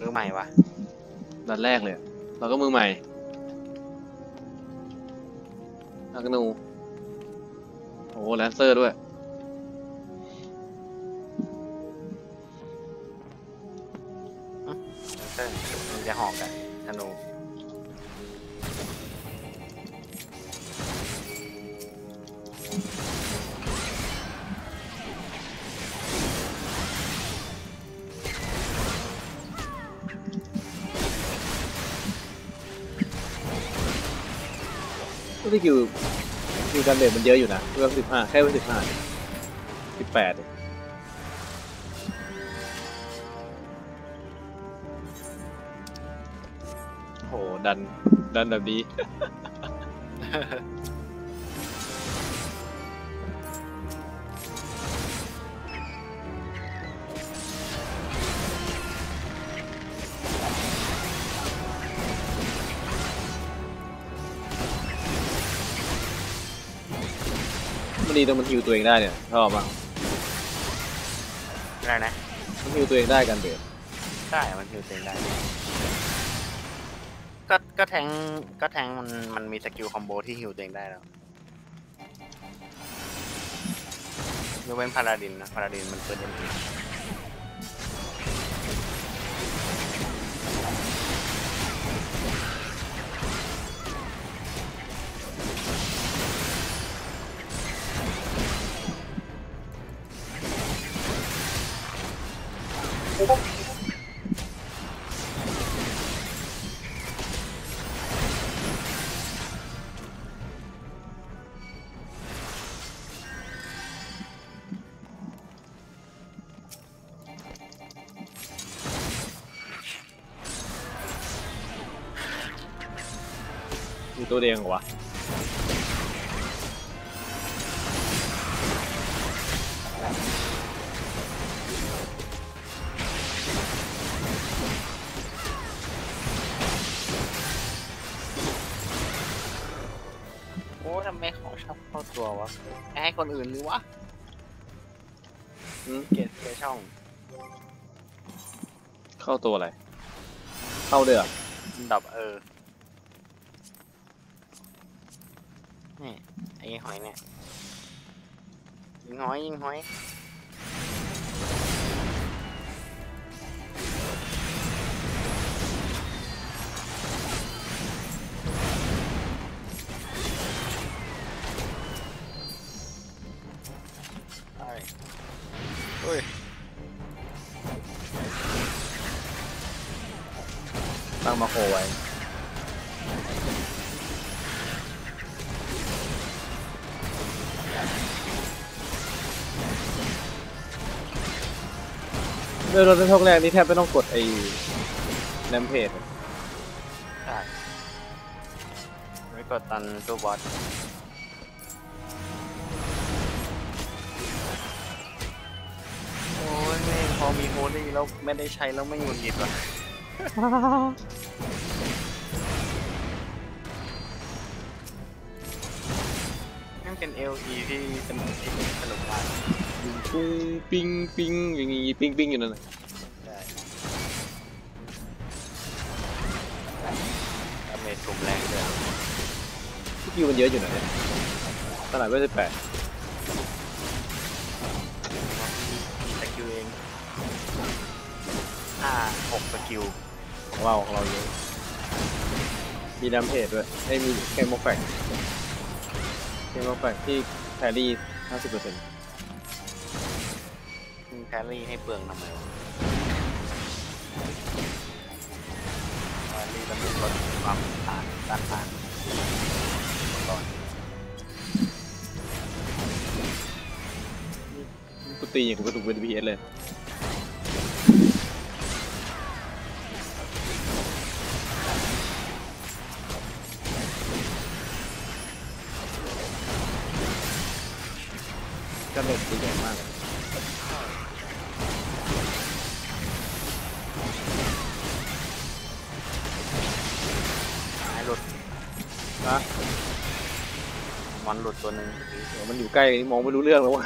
มือใหม่วะดันแรกเลย เราก็มือใหม่อักนู โอ้แลนเซอร์ด้วย ก็ที่คิวคิวกันเดทมันเยอะอยู่นะเพื่อสิบห้าแค่เรื่องสิบห้าสิบแปดโหดันดันแบบนี้ ดีตรงมันฮิวตัวเองได้เนี่ยชอบมากอะไรนะมันฮิวตัวเองได้กันเดทได้มันฮิวเต็งได้ ก็ก็แทงก็แทงมันมันมีสกิลคอมโบที่ฮิวตัวเองได้แล้วยกเว้นพาราดินนะพาราดินมันเปิดเอ็มพี มีตัวเดียวเหรอวะโอ้ทำไมของชอบเข้าตัววะให้คนอื่นหรือวะอืมเกลียดเกลียดช่อง เข้าตัวอะไร เข้าเดือดดับเออ นี่ไอ้หอยเนี่ยยิงหอยยิงหอยเฮ้ยตั้งมาโคไว้ เรื่องรถช่องแรกนี่แทบไม่ต้องกดไอ้แรมเพจใช่ไม่กดตันตัวบอสโอ้ยแม่งพอมี Holy แล้วไม่ได้ใช้แล้วไม่หงุดหงิดว่ะ นั่นเป็น AOE ที่สนุกที่สนุกมากปุ้งปิ้งปิ้งอย่างงี้ปิ้งปิ้งอยู่นั่นน่ะใช่ damage กลุ่มแรงด้วยสกิลมันเยอะอยู่นะเนี่ยขนาดไม่ได้แปดมีสกิลเองห้าหกสกิลของเราของเราเยอะมีแรมเพจด้วยไอ้ยมีเคมโมแฟก เคมโมแฟกที่แครี่ห้าสิบเปอร์เซ็นต์มึงแครี่ให้เปลืองทำไมวะแครี่แล้วมันลดความต้านต้านทานก่อนกูตีอย่างกับกระตุกเป็นพีเอสเลย กระโดดตีใหญ่มากหายหลุดนะมันหลุดตัวหนึ่งมันอยู่ใกล้มองไม่รู้เรื่องแล้วว่า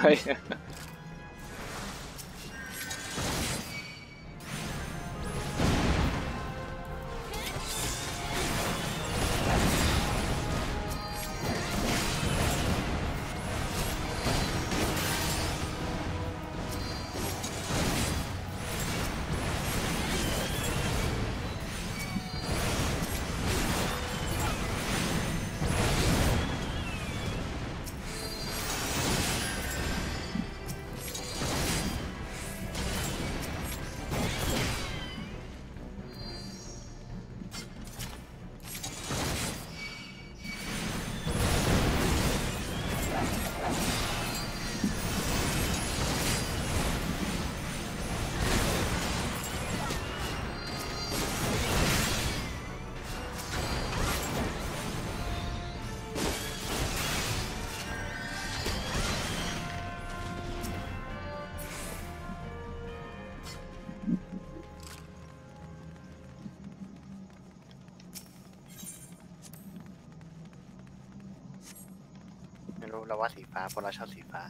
เราว่าสีฟ้าเพราะเราชอบสีฟ้า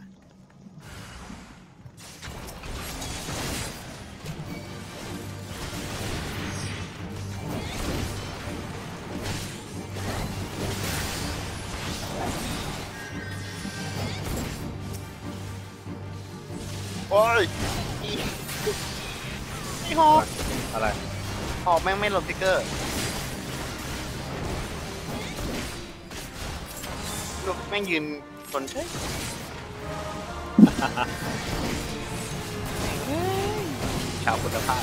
โอ้ยอีอีหอกอะไรหอกแม่งไม่หลบสติ๊กเกอร์ แม่งยืนชนเฉยเฮ้ยชาวคุณภาพ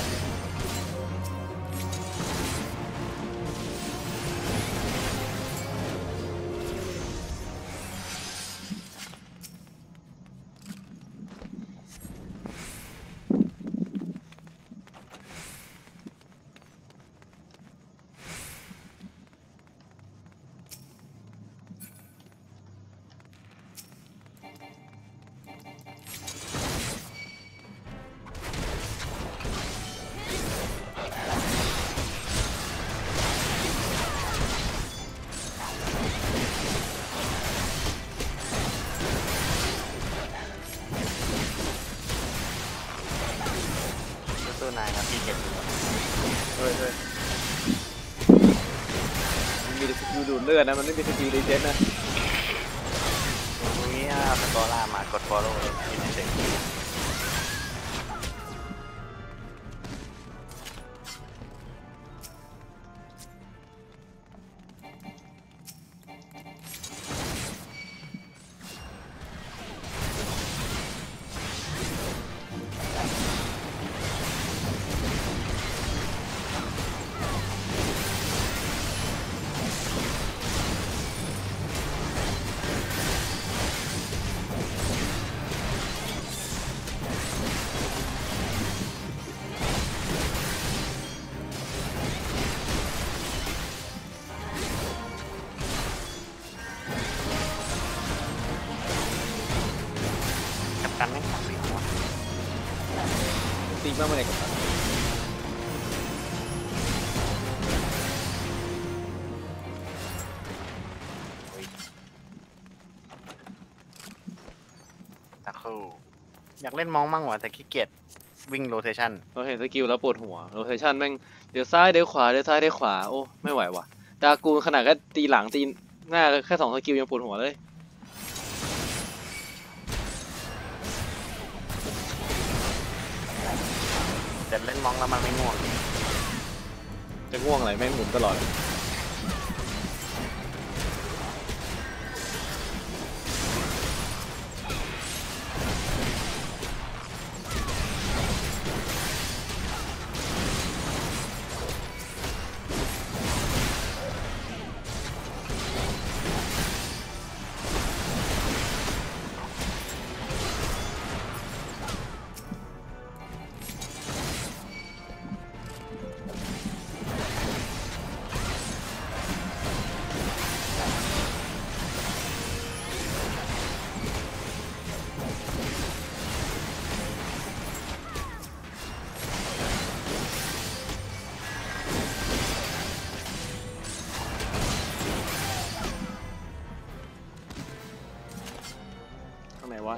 นายครับพี่เจ็บอยู่เฮ้ยเฮ้ยมันมีสกิลดูดเลือดนะ มันไม่มีสกิลดีเจนนะตรงนี้สกอร่ามากดฟอลโล่เลยที่ไม่เสร็จ ตีมากมาเลยกับตะครู่อยากเล่นมองมั่งว่ะแต่ขี้เกียจวิ่งโรเทชันเราเห็นสกิลแล้วปวดหัวโรเทชันแม่งเดี๋ยวซ้ายเดี๋ยวขวาเดี๋ยวซ้ายเดี๋ยวขวาโอ้ไม่ไหวว่ะดากูขนาดก็ตีหลังตีหน้าแค่สองสกิลยังปวดหัวเลย แต่เล่นมองแล้วมันไม่ง่วง จะง่วงอะไรแม่งหมุนตลอด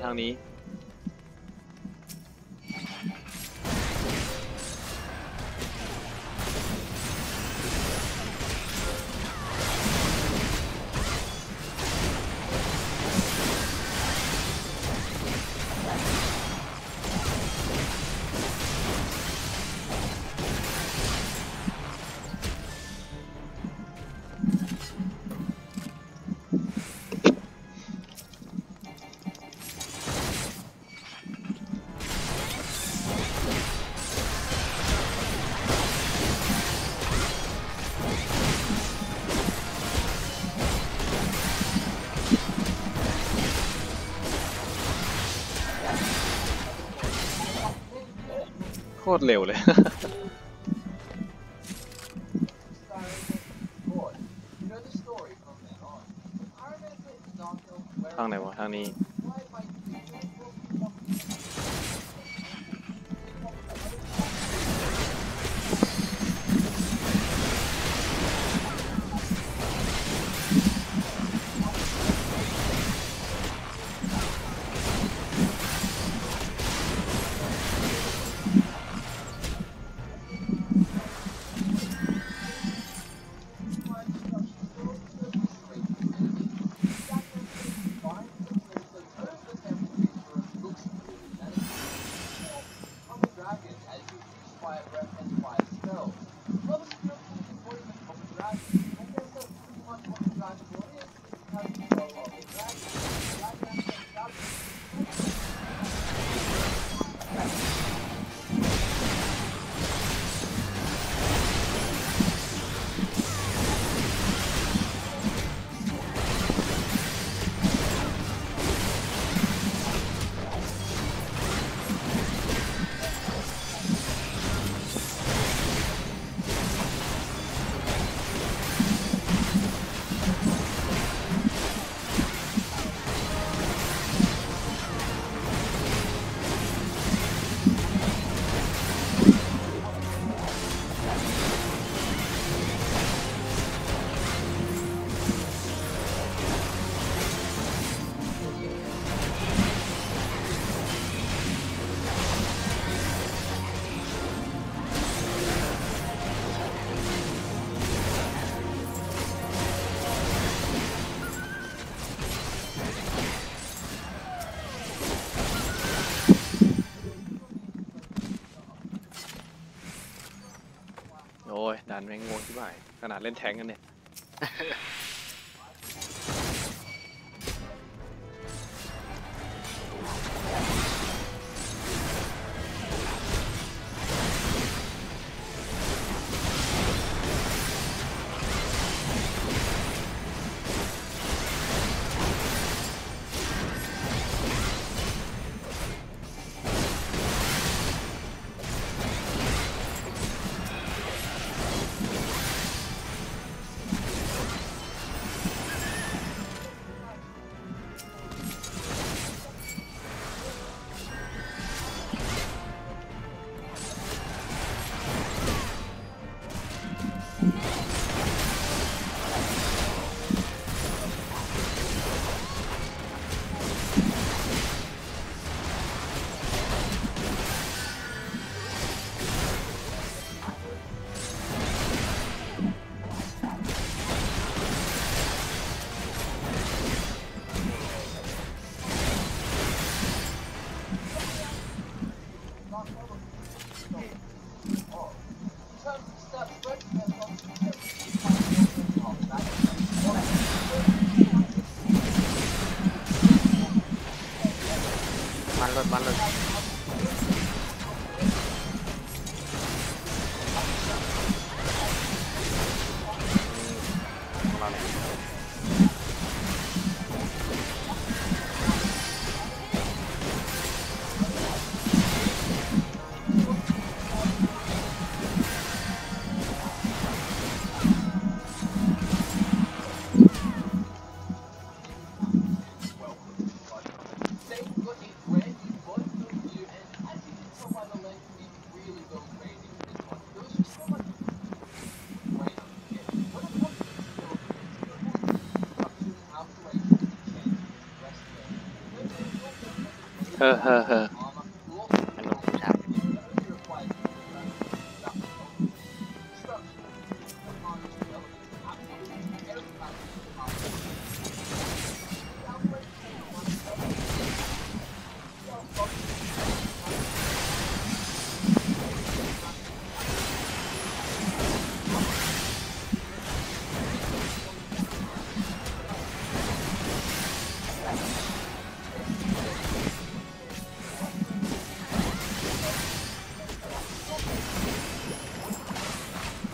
ทา คตรเร็วเลย ทางไหนวะ ทางนี้ แม่งงงที่ไหนขนาดเล่นแทงกันเนี่ย มันรถมั เฮ้อเฮ้อเฮ้อ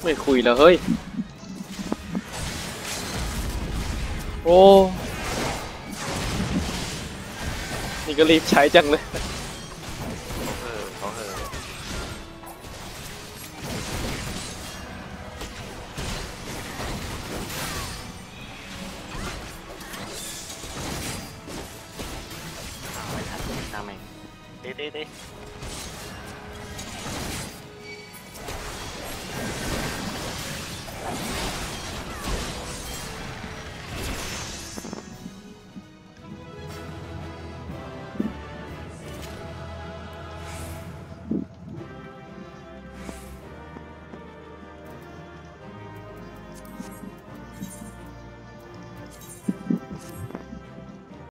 ไม่คุยแล้วเฮ้ย โอ้นี่ก็รีบใช้จังเลยเขาเออเขาเออเอไม่ทันน้าแม่งเด้เด้เด้